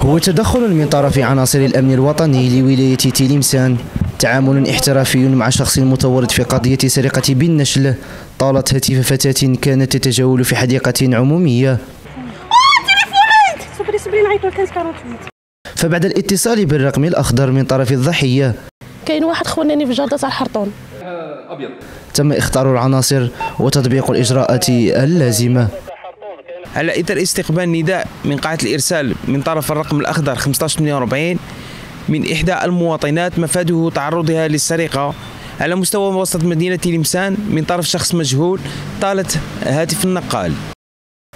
هو تدخل من طرف عناصر الأمن الوطني لولاية تيليمسان. تعامل احترافي مع شخص متورط في قضية سرقة بالنشل. طالت هاتف فتاة كانت تتجول في حديقة عمومية. فبعد الاتصال بالرقم الأخضر من طرف الضحية. كاين واحد خونني في جردة تاع الحرطون تم اختار العناصر وتطبيق الإجراءات اللازمة. على إثر استقبال نداء من قاعة الإرسال من طرف الرقم الأخضر 1548 من إحدى المواطنات مفاده تعرضها للسرقة على مستوى وسط مدينة لمسان من طرف شخص مجهول طالت هاتف النقال.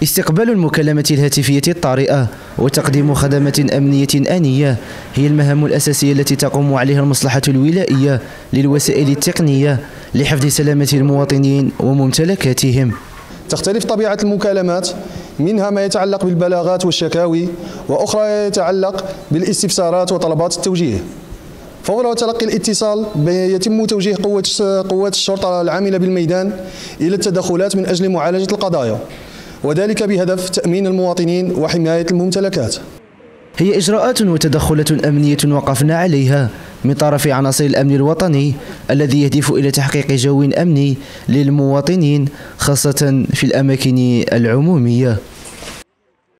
استقبال المكالمة الهاتفية الطارئة وتقديم خدمة أمنية آنية هي المهام الأساسية التي تقوم عليها المصلحة الولائية للوسائل التقنية لحفظ سلامة المواطنين وممتلكاتهم. تختلف طبيعة المكالمات منها ما يتعلق بالبلاغات والشكاوي وأخرى يتعلق بالاستفسارات وطلبات التوجيه. فور تلقي الاتصال يتم توجيه قوة قوات الشرطة العاملة بالميدان إلى التدخلات من أجل معالجة القضايا وذلك بهدف تأمين المواطنين وحماية الممتلكات. هي إجراءات وتدخلات أمنية وقفنا عليها. من طرف عناصر الأمن الوطني الذي يهدف إلى تحقيق جو أمني للمواطنين خاصة في الأماكن العمومية.